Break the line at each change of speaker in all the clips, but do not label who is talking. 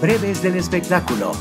breves del espectáculo.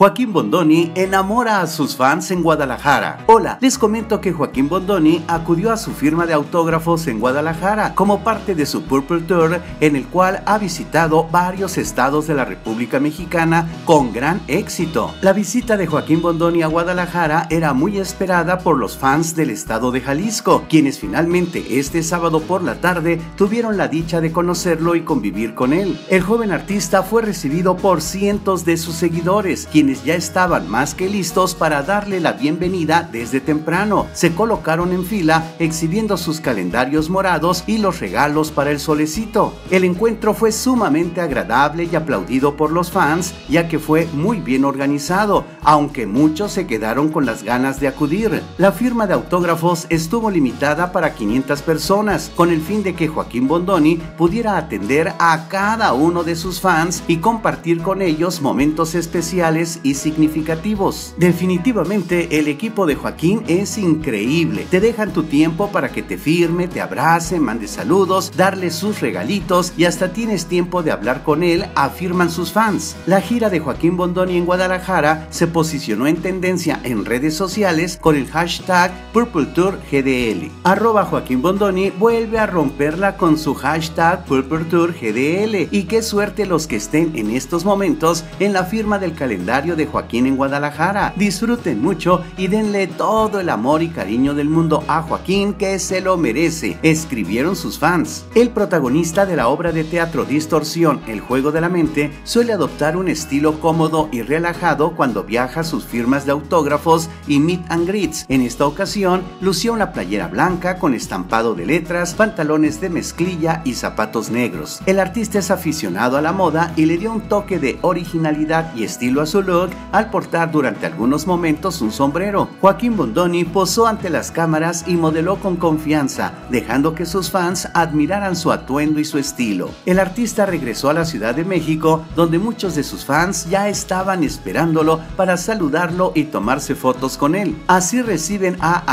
Joaquín Bondoni enamora a sus fans en Guadalajara. Hola, les comento que Joaquín Bondoni acudió a su firma de autógrafos en Guadalajara como parte de su Purple Tour en el cual ha visitado varios estados de la República Mexicana con gran éxito. La visita de Joaquín Bondoni a Guadalajara era muy esperada por los fans del estado de Jalisco, quienes finalmente este sábado por la tarde tuvieron la dicha de conocerlo y convivir con él. El joven artista fue recibido por cientos de sus seguidores, quienes ya estaban más que listos para darle la bienvenida desde temprano. Se colocaron en fila exhibiendo sus calendarios morados y los regalos para el solecito. El encuentro fue sumamente agradable y aplaudido por los fans ya que fue muy bien organizado, aunque muchos se quedaron con las ganas de acudir. La firma de autógrafos estuvo limitada para 500 personas con el fin de que Joaquín Bondoni pudiera atender a cada uno de sus fans y compartir con ellos momentos especiales y significativos. Definitivamente el equipo de Joaquín es increíble. Te dejan tu tiempo para que te firme, te abrace, mande saludos, darle sus regalitos y hasta tienes tiempo de hablar con él, afirman sus fans. La gira de Joaquín Bondoni en Guadalajara se posicionó en tendencia en redes sociales con el hashtag Purple Tour GDL. Arroba Joaquín Bondoni vuelve a romperla con su hashtag Purple Tour GDL y qué suerte los que estén en estos momentos en la firma del calendario de Joaquín en Guadalajara. Disfruten mucho y denle todo el amor y cariño del mundo a Joaquín que se lo merece, escribieron sus fans. El protagonista de la obra de teatro Distorsión, El juego de la mente, suele adoptar un estilo cómodo y relajado cuando viaja a sus firmas de autógrafos y meet and greets. En esta ocasión, lució una playera blanca con estampado de letras, pantalones de mezclilla y zapatos negros. El artista es aficionado a la moda y le dio un toque de originalidad y estilo a su look al portar durante algunos momentos un sombrero. Joaquín Bondoni posó ante las cámaras y modeló con confianza, dejando que sus fans admiraran su atuendo y su estilo. El artista regresó a la Ciudad de México, donde muchos de sus fans ya estaban esperándolo para saludarlo y tomarse fotos con él. Así reciben a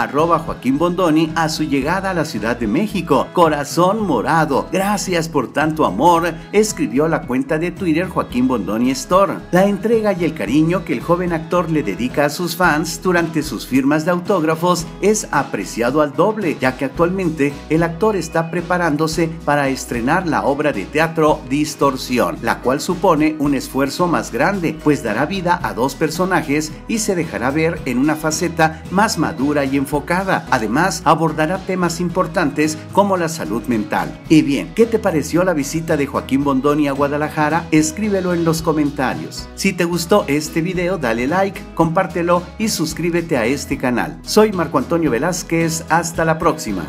Joaquín Bondoni a su llegada a la Ciudad de México. Corazón morado, gracias por tanto amor, escribió la cuenta de Twitter Joaquín Bondoni Store. La entrega y el cariño que el joven actor le dedica a sus fans durante sus firmas de autógrafos es apreciado al doble, ya que actualmente el actor está preparándose para estrenar la obra de teatro Distorsión, la cual supone un esfuerzo más grande, pues dará vida a dos personajes y se dejará ver en una faceta más madura y enfocada. Además, abordará temas importantes como la salud mental. Y bien, ¿qué te pareció la visita de Joaquín Bondoni a Guadalajara? Escríbelo en los comentarios. Si te gustó este video dale like, compártelo y suscríbete a este canal. Soy Marco Antonio Velázquez, hasta la próxima.